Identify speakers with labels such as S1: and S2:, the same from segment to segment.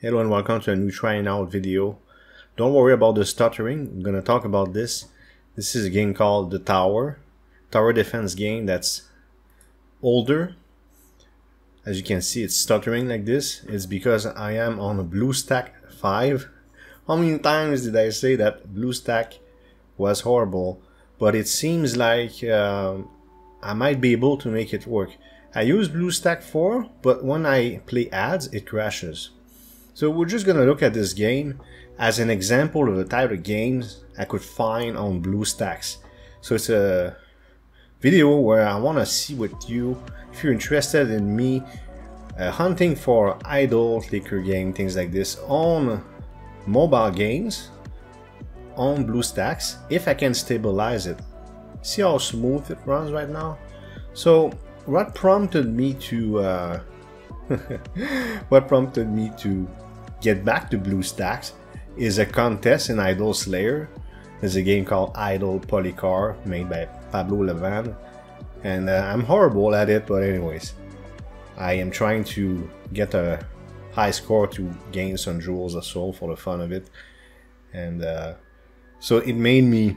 S1: Hello and welcome to a new trying out video. Don't worry about the stuttering, I'm gonna talk about this. This is a game called The Tower. Tower defense game that's older. As you can see it's stuttering like this. It's because I am on a BlueStack 5. How many times did I say that BlueStack was horrible? But it seems like uh, I might be able to make it work. I use BlueStack 4, but when I play ads, it crashes. So we're just gonna look at this game as an example of the type of games I could find on BlueStacks. So it's a video where I wanna see with you, if you're interested in me uh, hunting for idle clicker game, things like this on mobile games on BlueStacks, if I can stabilize it. See how smooth it runs right now? So what prompted me to uh, what prompted me to get back to BlueStacks is a contest in Idle Slayer. There's a game called Idol Polycar made by Pablo Leban. And uh, I'm horrible at it, but anyways. I am trying to get a high score to gain some jewels or soul for the fun of it. And uh, so it made me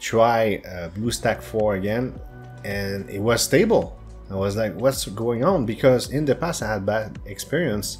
S1: try uh, BlueStack 4 again. And it was stable. I was like, what's going on? Because in the past I had bad experience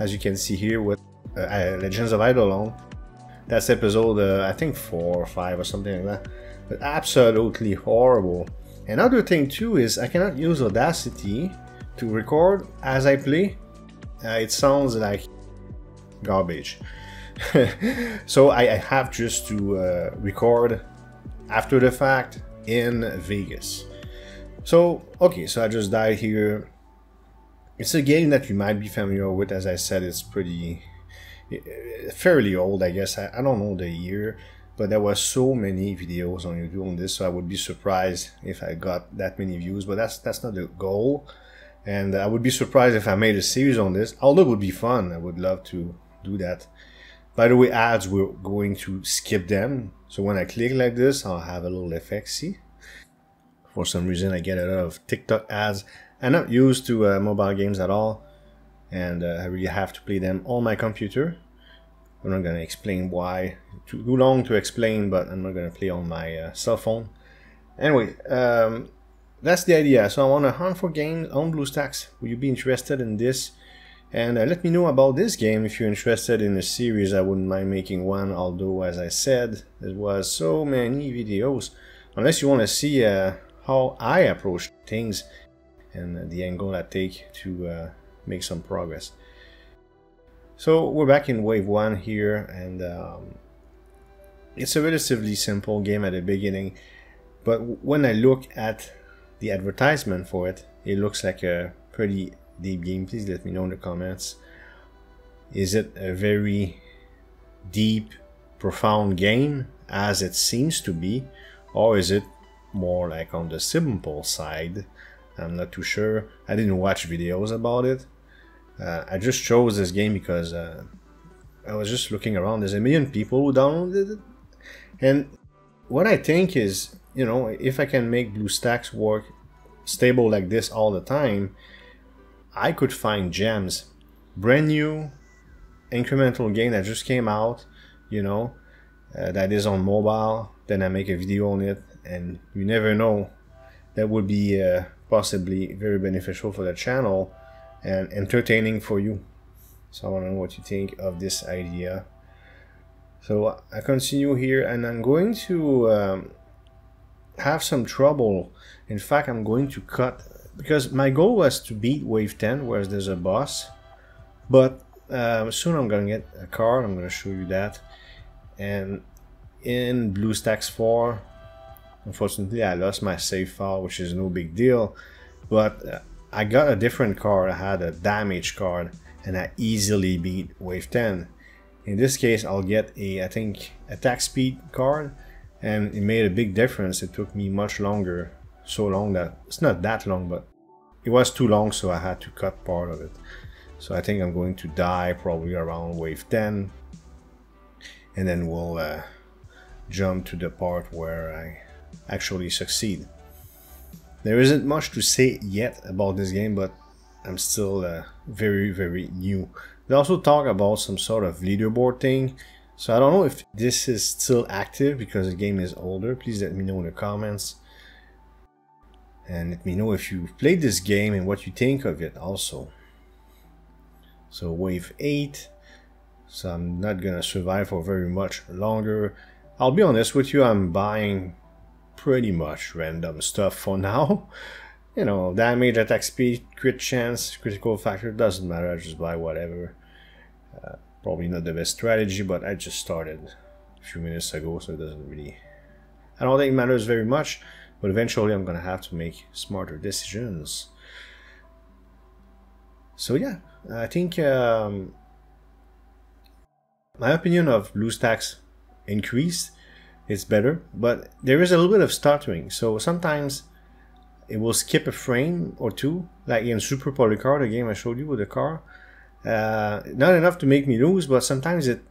S1: as you can see here with uh, uh Legends of Idleon. That's episode, uh, I think 4 or 5 or something like that. But absolutely horrible. Another thing too is I cannot use Audacity to record as I play. Uh, it sounds like garbage. so I, I, have just to uh, record after the fact in Vegas. So, okay, so I just died here it's a game that you might be familiar with. As I said, it's pretty eh, fairly old, I guess. I, I don't know the year, but there were so many videos on YouTube on this, so I would be surprised if I got that many views. But that's that's not the goal, and I would be surprised if I made a series on this. Although it would be fun, I would love to do that. By the way, ads we're going to skip them. So when I click like this, I'll have a little effect. See, for some reason I get a lot of TikTok ads I'm not used to uh, mobile games at all, and uh, I really have to play them on my computer. I'm not gonna explain why. Too, long to explain, but I'm not gonna play on my uh, cell phone. Anyway, um, that's the idea. So I want to hunt for games on BlueStacks. Will you be interested in this? And uh, let me know about this game if you're interested in a series. I wouldn't mind making one, although as I said, there was so many videos. Unless you want to see uh, how I approach things and the angle I take to uh, make some progress. So we're back in wave 1 here and um, it's a relatively simple game at the beginning but when I look at the advertisement for it it looks like a pretty deep game. Please let me know in the comments. Is it a very deep, profound game as it seems to be or is it more like on the simple side I'm not too sure. I didn't watch videos about it. Uh, I just chose this game because uh, I was just looking around. There's a million people who downloaded it. And what I think is, you know, if I can make BlueStacks work stable like this all the time, I could find gems. Brand new incremental game that just came out, you know, uh, that is on mobile. Then I make a video on it, and you never know. That would be uh, possibly very beneficial for the channel and entertaining for you. So I want to know what you think of this idea. So I continue here and I'm going to um, have some trouble. In fact, I'm going to cut because my goal was to beat wave 10 where there's a boss. But um, soon I'm going to get a card. I'm going to show you that. And in BlueStacks 4, Unfortunately, I lost my save file, which is no big deal. But uh, I got a different card. I had a damage card, and I easily beat Wave 10. In this case, I'll get a, I think, attack speed card, and it made a big difference. It took me much longer, so long that, it's not that long, but it was too long, so I had to cut part of it. So I think I'm going to die probably around wave 10, and then we'll uh, jump to the part where I actually succeed. There isn't much to say yet about this game, but I'm still uh, very, very new. They also talk about some sort of leaderboard thing. So I don't know if this is still active because the game is older. Please let me know in the comments. And let me know if you've played this game and what you think of it also. So wave 8. So I'm not gonna survive for very much longer. I'll be honest with you, I'm buying pretty much random stuff for now. you know, damage, attack speed, crit chance, critical factor, doesn't matter, I just buy whatever. Uh, probably not the best strategy, but I just started a few minutes ago, so it doesn't really... I don't think it matters very much, but eventually I'm gonna have to make smarter decisions. So yeah, I think um, my opinion of BlueStacks increased. It's better, but there is a little bit of stuttering. So sometimes it will skip a frame or two, like in Super Polycar, the game I showed you with the car. Uh, not enough to make me lose, but sometimes it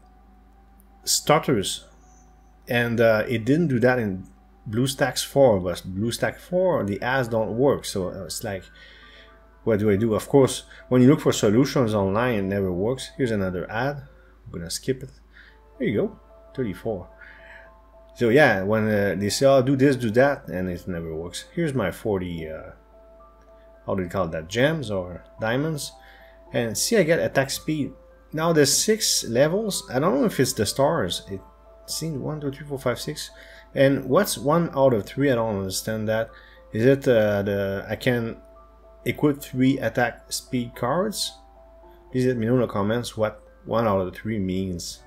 S1: stutters. And uh, it didn't do that in BlueStacks 4, but BlueStack 4, the ads don't work. So it's like, what do I do? Of course, when you look for solutions online, it never works. Here's another ad. I'm gonna skip it. There you go, 34. So yeah, when uh, they say, oh, do this, do that, and it never works. Here's my 40, uh, how do you call that, gems or diamonds. And see, I get attack speed. Now there's six levels. I don't know if it's the stars. It seems one, two, three, four, five, six. And what's one out of three? I don't understand that. Is it uh, the I can equip three attack speed cards? Please let me know in the comments what one out of three means.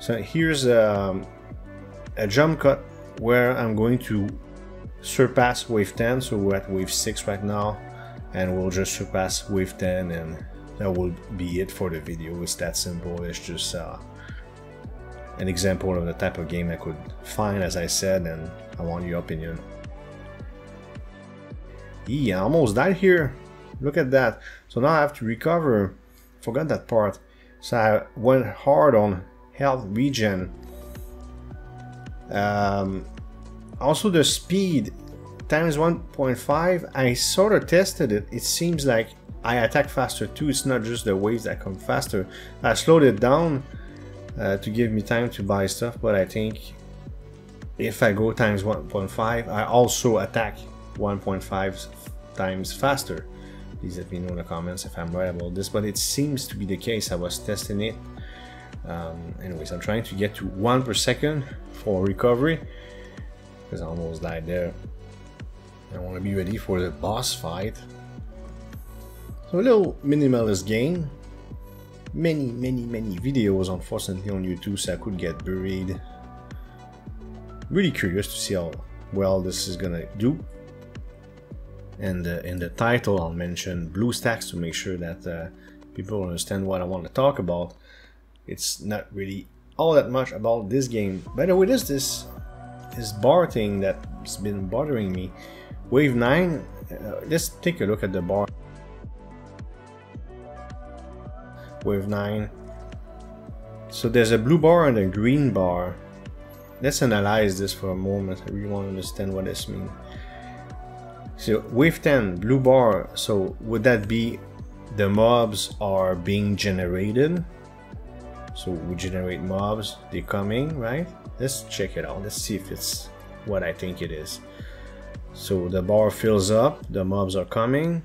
S1: So here's um, a jump cut where I'm going to surpass wave 10 so we're at wave 6 right now and we'll just surpass wave 10 and that will be it for the video. It's that simple. It's just uh, an example of the type of game I could find as I said and I want your opinion. Yeah I almost died here. Look at that. So now I have to recover. Forgot that part. So I went hard on health regen um, also the speed times 1.5 I sort of tested it. It seems like I attack faster too. It's not just the waves that come faster. I slowed it down uh, to give me time to buy stuff but I think if I go times 1.5 I also attack 1.5 times faster. Please let me know in the comments if I'm right about this but it seems to be the case. I was testing it um, anyways, I'm trying to get to one per second for recovery because I almost died there. I want to be ready for the boss fight. So a little minimalist game. Many, many, many videos unfortunately on YouTube so I could get buried. Really curious to see how well this is gonna do. And uh, in the title I'll mention BlueStacks to make sure that uh, people understand what I want to talk about it's not really all that much about this game. By the way, there's this this bar thing that's been bothering me. Wave 9, uh, let's take a look at the bar. Wave 9. So there's a blue bar and a green bar. Let's analyze this for a moment. I really want to understand what this means. So wave 10, blue bar. So would that be the mobs are being generated so we generate mobs, they're coming, right? Let's check it out. Let's see if it's what I think it is. So the bar fills up, the mobs are coming.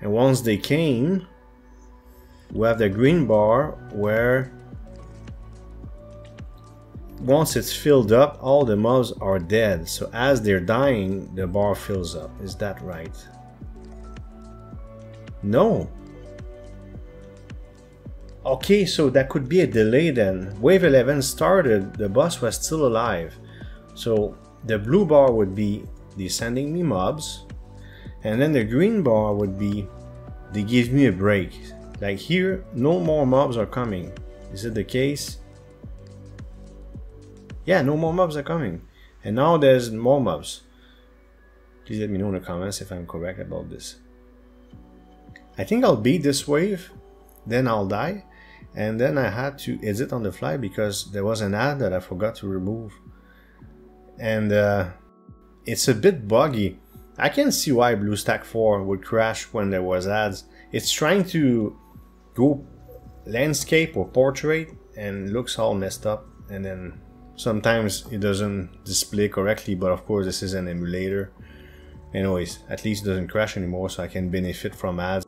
S1: And once they came, we have the green bar where once it's filled up, all the mobs are dead. So as they're dying, the bar fills up. Is that right? No, Okay, so that could be a delay then. Wave 11 started, the boss was still alive. So the blue bar would be descending me mobs. And then the green bar would be they give me a break. Like here, no more mobs are coming. Is it the case? Yeah, no more mobs are coming. And now there's more mobs. Please let me know in the comments if I'm correct about this. I think I'll beat this wave, then I'll die and then I had to edit on the fly because there was an ad that I forgot to remove. And uh, it's a bit buggy. I can see why BlueStack 4 would crash when there was ads. It's trying to go landscape or portrait and looks all messed up. And then sometimes it doesn't display correctly but of course this is an emulator. Anyways at least it doesn't crash anymore so I can benefit from ads.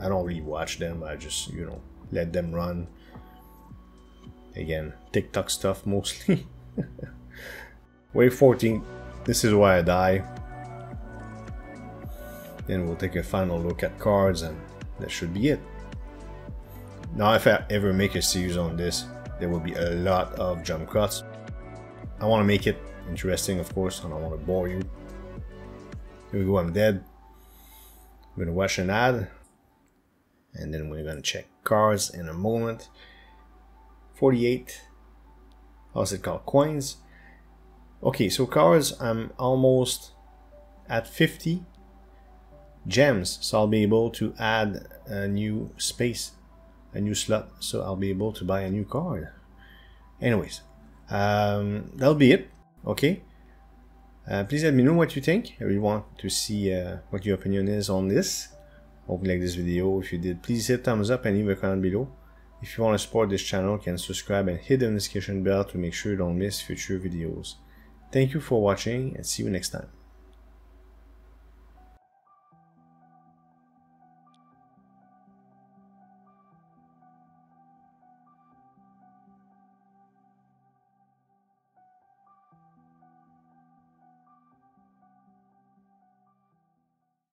S1: I don't really watch them. I just you know let them run. Again TikTok stuff mostly. Wave 14 this is why I die. Then we'll take a final look at cards and that should be it. Now if I ever make a series on this there will be a lot of jump cuts. I want to make it interesting of course and I want to bore you. Here we go I'm dead. We're gonna watch an ad and then we're gonna check cards in a moment. 48 how's it called? Coins. Okay so cards I'm almost at 50 gems so I'll be able to add a new space a new slot so I'll be able to buy a new card. Anyways um, that'll be it okay? Uh, please let me know what you think I really want to see uh, what your opinion is on this hope you like this video. If you did please hit thumbs up and leave a comment below. If you want to support this channel you can subscribe and hit the notification bell to make sure you don't miss future videos. Thank you for watching and see you next time